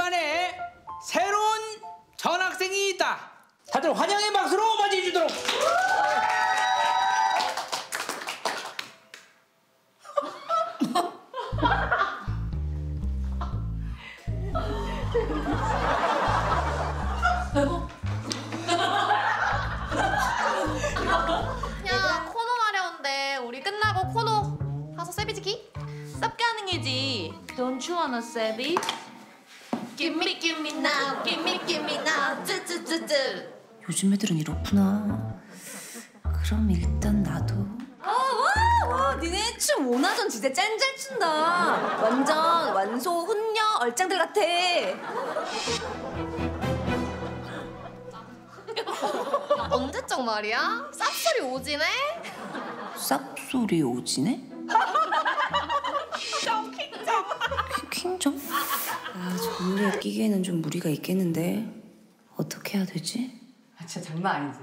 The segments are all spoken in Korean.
반에 새로운 전학생이 있다. 다들 환영의 박수로 맞이해 주도록. 세비지기? 쌉게 하는 게지. Don't you wanna 세비? Give me give me now give me give me now 쯔쯔쯔쯔 요즘 애들은 이렇구나. 그럼 일단 나도. 와, 와, 니네 춤 오나전 진짜 짠 잘 춘다. 완전 완소 훈녀 얼짱들 같아. 언제적 말이야? 쌉소리 오지네? 쌉소리 오지네? 아, 전부에 끼기에는 좀 무리가 있겠는데 어떻게 해야 되지? 아, 진짜 장난 아니지.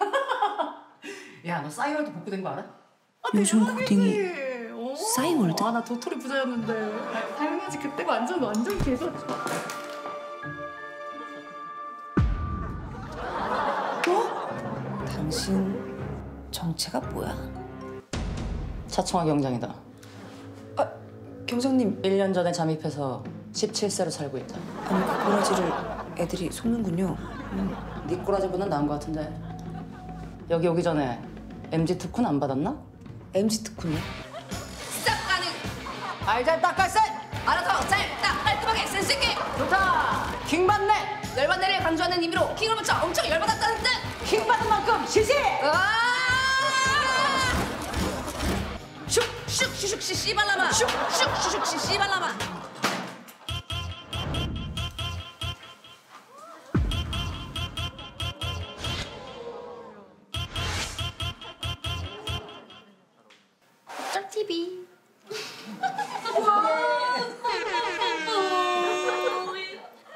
야, 너 싸이월드 복구된 거 알아? 요즘 고딩이 싸이월드? 아, 나 도토리 부자였는데. 당연하지. 그때 완전 완전 개선. 당신 정체가 뭐야? 차청화 경장이다. 경장님 1년 전에 잠입해서 17세로 살고 있다. 아니 그 꼬라지를 애들이 속는군요. 네 꼬라지보단 나은 것 같은데. 여기 오기 전에 MG 특훈 안 받았나? MZ 특훈이요? 쌉 가능. 알잘 닦았어! 알아서 짤딱 깔끔하게 센스 있게. 좋다! 킹 받네! 열받네를 강조하는 의미로 킹을 붙여 엄청 열받았다는 뜻. 킹 받은 만큼 시시! 아! 슉슉 슉슉 시 씨발라마. 슉슉 슉슉 시 씨발라마. TV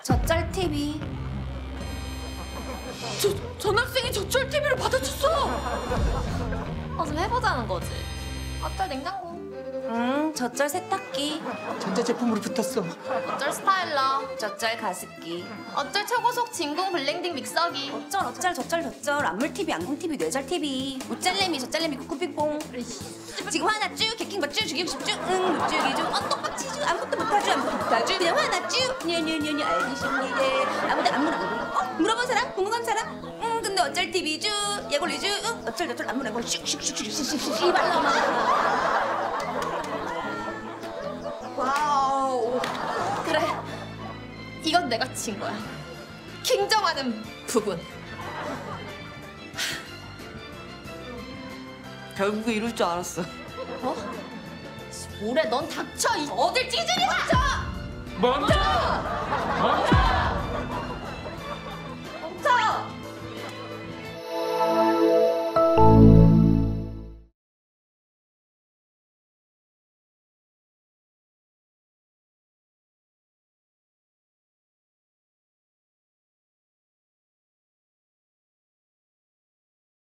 저짤 TV. 저 전학생이 저쩔 TV를 받아쳤어. 어좀 해보자는 거지 어쩔 냉장고 응, 저쩔 세탁기. 전자제품으로 붙었어. 어쩔 스타일러 저쩔 가습기. 어쩔 초고속 진공 블렌딩 믹서기 어쩔 어쩔 저쩔 저쩔 안물 TV 안궁 TV 뇌절 TV 우짤레미 저짤레미 쿠쿠핑뽕 지금 화나 쭈 개킹 쭉 죽이고 싶쭈 응쭉 언덕박치 쭉 아무것도 못하죠 아무것도 못하죠 그냥 화나 쭈 냐냐냐냐 알겠습니다 아무도 안 물어보고 어? 물어본 사람? 궁금한 사람? 응 근데 어쩔 TV 쭈 예골리 쭈 응, 어쩔 저쩔 안 물어보고 슉슉슉슉슉슉 씨발라마 내가 친 거야 킹정하는 부분 결국에 이럴 줄 알았어. 어? 뭐래 넌 닥쳐 이 어딜 찌질이 닥쳐 멈춰! 멈춰!